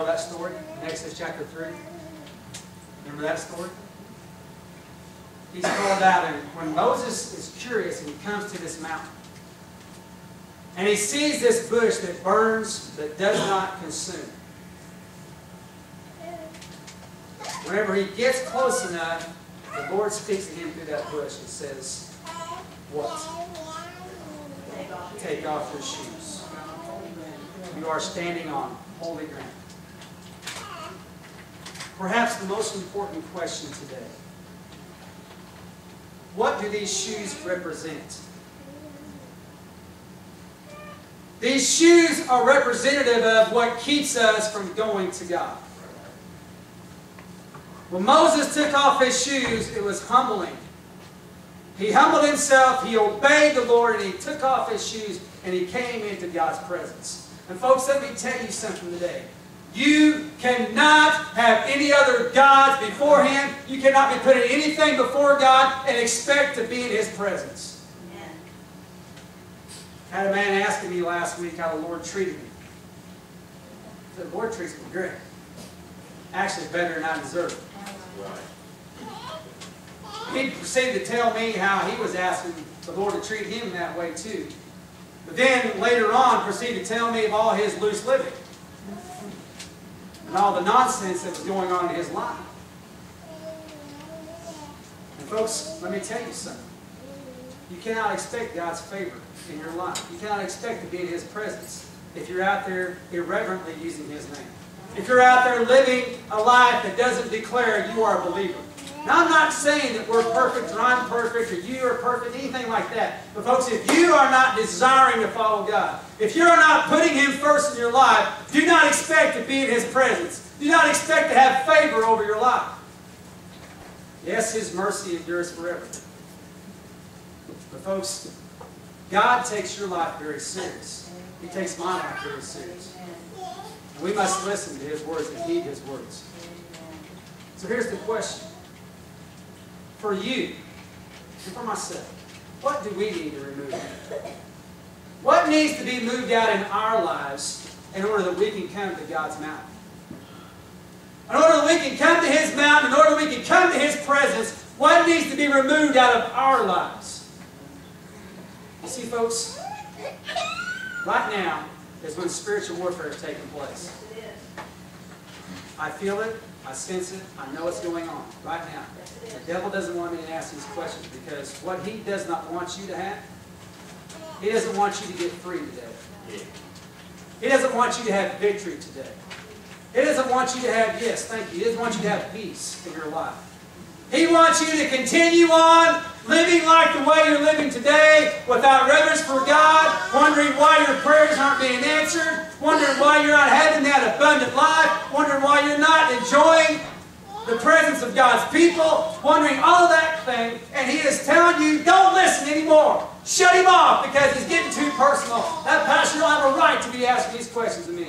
know that story in Exodus chapter 3? Remember that story? He's called out, and when Moses is curious and he comes to this mountain, and he sees this bush that burns but does not consume. Whenever he gets close enough, the Lord speaks to him through that bush and says, What? Take off your shoes. You are standing on holy ground. Perhaps the most important question today. What do these shoes represent? These shoes are representative of what keeps us from going to God. When Moses took off his shoes, it was humbling. He humbled himself, he obeyed the Lord, and he took off his shoes, and he came into God's presence. And folks, let me tell you something today. You cannot have any other gods before Him. You cannot be putting anything before God and expect to be in His presence. Amen. I had a man asking me last week how the Lord treated me. Said the Lord treats me great. Actually, better than I deserve. He proceeded to tell me how he was asking the Lord to treat him that way too. But then later on proceeded to tell me of all his loose living and all the nonsense that was going on in his life. And folks, let me tell you something. You cannot expect God's favor in your life. You cannot expect to be in His presence if you're out there irreverently using His name. If you're out there living a life that doesn't declare you are a believer. Now, I'm not saying that we're perfect or I'm perfect or you are perfect, anything like that. But folks, if you are not desiring to follow God, if you're not putting Him first in your life, do not expect to be in His presence. Do not expect to have favor over your life. Yes, His mercy endures forever. But folks, God takes your life very serious. He takes my life very serious. And we must listen to His words and heed His words. So here's the question for you and for myself. What do we need to remove? What needs to be moved out in our lives in order that we can come to God's mountain? In order that we can come to His mountain, in order that we can come to His presence, what needs to be removed out of our lives? You see, folks, right now is when spiritual warfare is taking place. I feel it, I sense it, I know what's going on right now. The devil doesn't want me to ask these questions because what he does not want you to have, he doesn't want you to get free today. He doesn't want you to have victory today. He doesn't want you to have, yes, thank you, he doesn't want you to have peace in your life. He wants you to continue on living like the way you're living today without reverence for God, wondering why your prayers aren't being answered, wondering why you're not having that abundant life, wondering why you're not enjoying the presence of God's people, wondering all of that thing, and He is telling you, don't listen anymore. Shut him off because he's getting too personal. That pastor don't have a right to be asking these questions of me.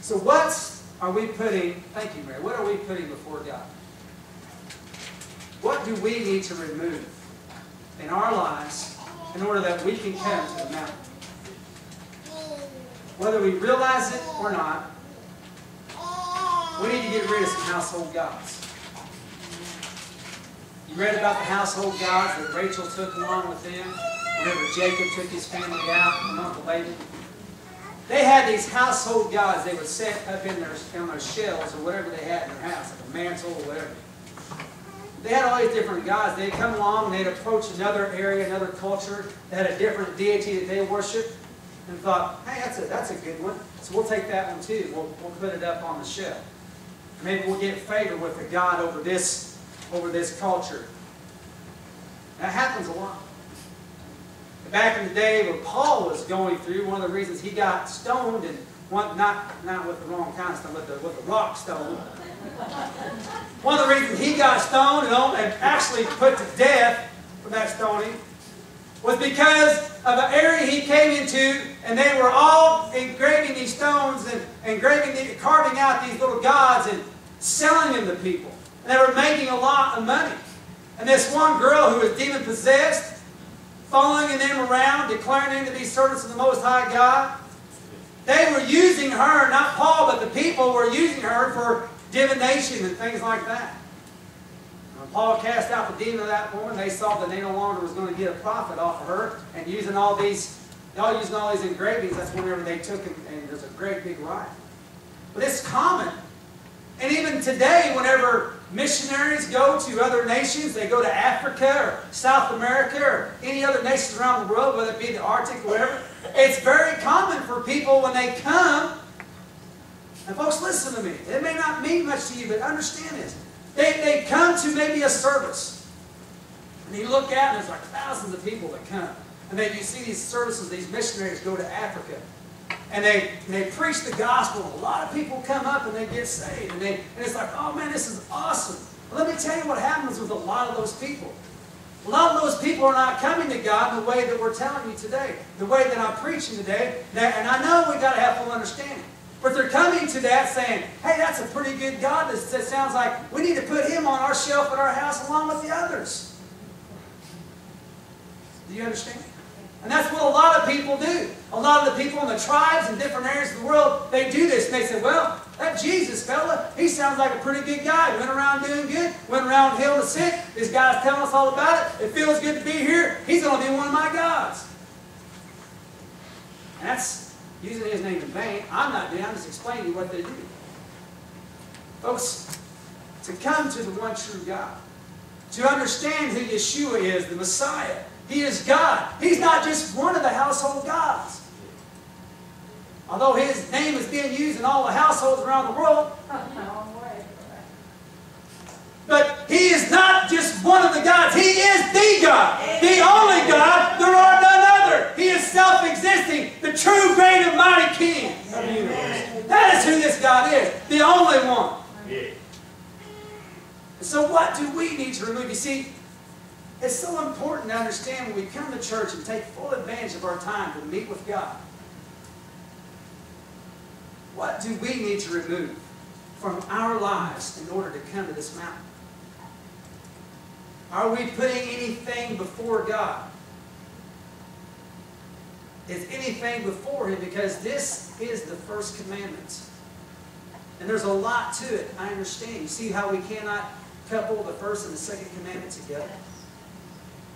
So what are we putting, thank you Mary, what are we putting before God? What do we need to remove in our lives in order that we can come to the mountain? Whether we realize it or not, we need to get rid of some household gods. You read about the household gods that Rachel took along with them whenever Jacob took his family out and Uncle Laban. They had these household gods they would set up in their, in their shells or whatever they had in their house, like a mantle or whatever. They had all these different gods. They'd come along and they'd approach another area, another culture that had a different deity that they worshiped and thought, hey, that's a, that's a good one. So we'll take that one too. We'll, we'll put it up on the shelf. Maybe we'll get favor with the God over this, over this culture. That happens a lot. Back in the day when Paul was going through, one of the reasons he got stoned and one, not, not with the wrong kind of stone, but the, with the rock stone. One of the reasons he got stoned and, and actually put to death for that stoning was because of an area he came into and they were all engraving these stones and engraving, the, carving out these little gods and selling them to people. And they were making a lot of money. And this one girl who was demon possessed, following them around, declaring them to be servants of the Most High God, They were using her, not Paul, but the people were using her for divination and things like that. When Paul cast out the demon of that woman, they saw that they no longer was going to get a profit off of her, and using all these, y'all using all these engravings, that's whenever they took and, and there's a great big riot. But it's common. And even today, whenever missionaries go to other nations, they go to Africa or South America or any other nations around the world, whether it be the Arctic or whatever, it's very common for people when they come, and folks, listen to me. It may not mean much to you, but understand this. They, they come to maybe a service, and you look out, and there's like thousands of people that come. And then you see these services, these missionaries go to Africa and they, and they preach the gospel. A lot of people come up and they get saved. And, they, and it's like, oh man, this is awesome. Let me tell you what happens with a lot of those people. A lot of those people are not coming to God the way that we're telling you today, the way that I'm preaching today. And I know we've got to have full understanding. But they're coming to that saying, hey, that's a pretty good God. That sounds like we need to put him on our shelf at our house along with the others. Do you understand? And that's what a lot of people do. A lot of the people in the tribes and different areas of the world, they do this. They say, well, that Jesus fella, he sounds like a pretty good guy. Went around doing good. Went around healing the sick. This guy's telling us all about it. It feels good to be here. He's going to be one of my gods. And that's using his name in vain. I'm not doing I'm just explaining what they do. Folks, to come to the one true God, to understand who Yeshua is, the Messiah, he is God. He's not just one of the household gods. Although his name is being used in all the households around the world. But he is not just one of the gods. He is the God. The only God. There are none other. He is self-existing. True, great, and mighty King of the universe. That is who this God is. The only one. So what do we need to remove? You see, it's so important to understand when we come to church and take full advantage of our time to meet with God. What do we need to remove from our lives in order to come to this mountain? Are we putting anything before God? Is anything before Him? Because this is the first commandment. And there's a lot to it, I understand. You see how we cannot couple the first and the second commandment together?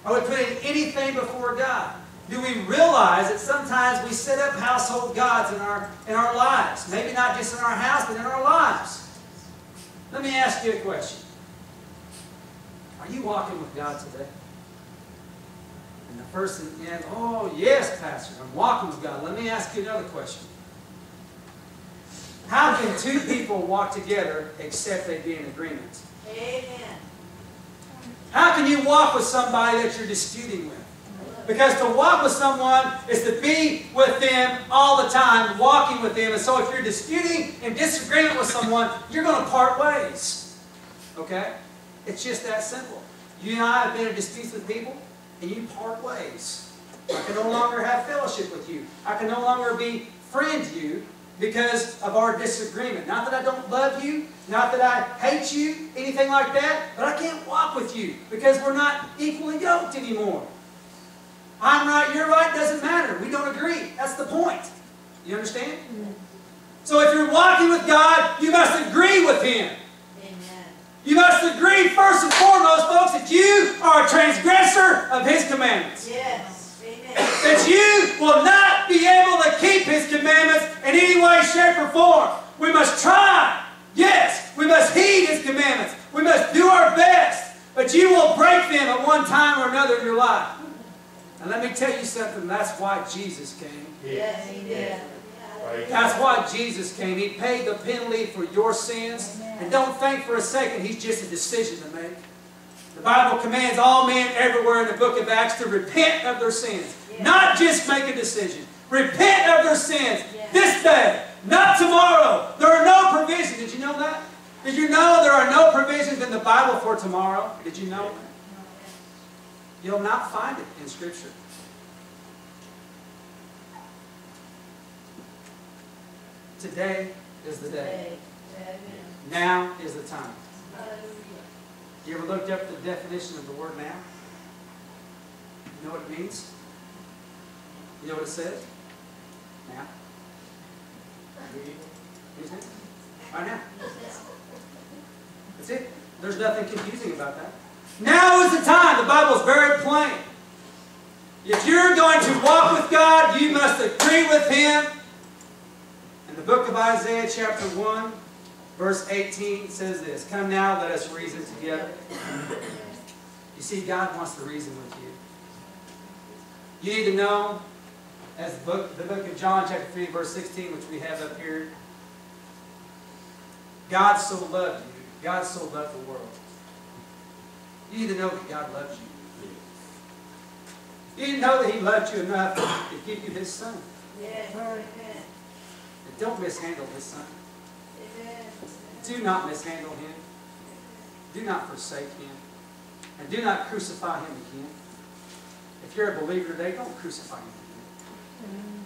Are we putting anything before God? Do we realize that sometimes we set up household gods in our, in our lives? Maybe not just in our house, but in our lives. Let me ask you a question. Are you walking with God today? Person, yeah, oh, yes, Pastor, I'm walking with God. Let me ask you another question. How can two people walk together except they be in agreement? Amen. How can you walk with somebody that you're disputing with? Because to walk with someone is to be with them all the time, walking with them. And so if you're disputing and disagreement with someone, you're going to part ways. Okay? It's just that simple. You and I have been in disputes with people, and you part ways. I can no longer have fellowship with you. I can no longer be friend to you because of our disagreement. Not that I don't love you, not that I hate you, anything like that, but I can't walk with you because we're not equally yoked anymore. I'm right, you're right, doesn't matter. We don't agree. That's the point. You understand? Mm-hmm. So if you're walking with God, you must agree with Him. You must agree first and foremost, folks, that you are a transgressor of His commandments. Yes. Amen. That you will not be able to keep His commandments in any way, shape, or form. We must try. Yes, we must heed His commandments. We must do our best. But you will break them at one time or another in your life. And let me tell you something, that's why Jesus came. Yes, He did. That's why Jesus came. He paid the penalty for your sins. And don't think for a second He's just a decision to make. The Bible commands all men everywhere in the book of Acts to repent of their sins. Not just make a decision. Repent of their sins this day, not tomorrow. There are no provisions. Did you know that? Did you know there are no provisions in the Bible for tomorrow? Did you know that? You'll not find it in Scripture. Today is the day. Now is the time. You ever looked up the definition of the word now? You know what it means? You know what it says? Now. It. Right now. That's it. There's nothing confusing about that. Now is the time. The Bible is very plain. If you're going to walk with God, you must agree with Him. Isaiah, chapter 1, verse 18 says this Come now, let us reason together. You see, God wants to reason with you. You need to know, as the book, the book of John, chapter 3, verse 16, which we have up here, God so loved you. God so loved the world. You need to know that God loves you. You need to know that He loved you enough to give you His Son. Yes. And don't mishandle His Son. Amen. Do not mishandle Him. Do not forsake Him. And do not crucify Him again. If you're a believer today, don't crucify Him again.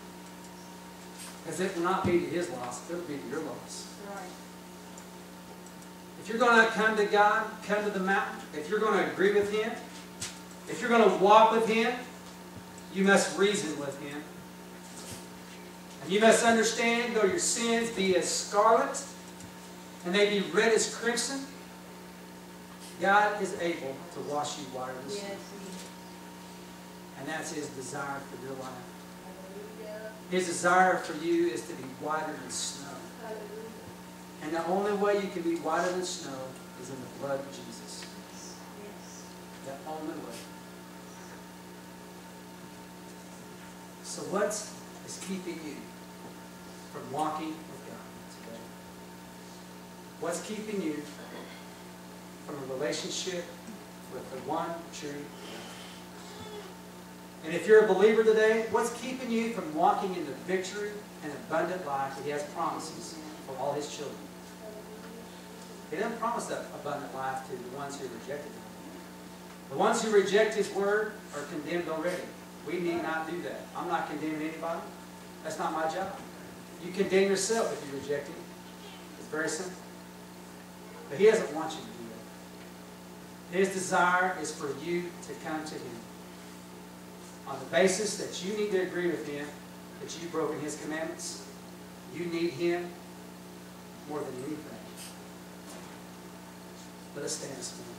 Because it will not be to His loss, it will be to your loss. Right. If you're going to come to God, come to the mountain, if you're going to agree with Him, if you're going to walk with Him, you must reason with Him. You must understand, though your sins be as scarlet, and they be red as crimson, God is able to wash you whiter than snow. And that's His desire for your life. His desire for you is to be whiter than snow. And the only way you can be whiter than snow is in the blood of Jesus. The only way. So what is keeping you from walking with God today? What's keeping you from a relationship with the one true God? And if you're a believer today, what's keeping you from walking in the victory and abundant life that He has promises for all His children? He doesn't promise that abundant life to the ones who rejected Him. The ones who reject His word are condemned already. We need not do that. I'm not condemning anybody. That's not my job. You condemn yourself if you reject Him. It's very simple. But He doesn't want you to do that. His desire is for you to come to Him on the basis that you need to agree with Him that you've broken His commandments. You need Him more than anything. Let us stand this morning.